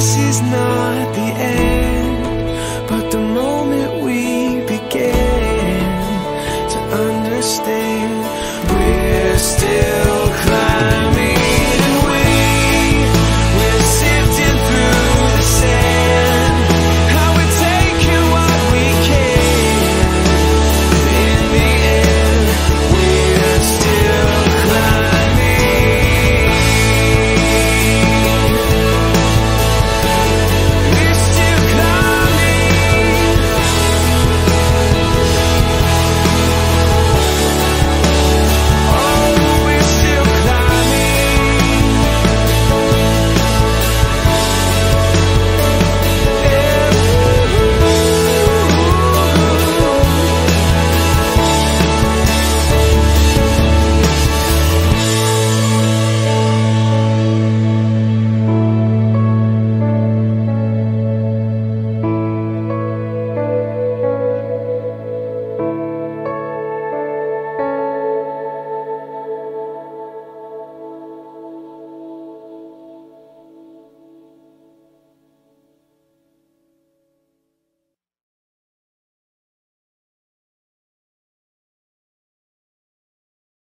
this is not the end, but the moment we begin to understand.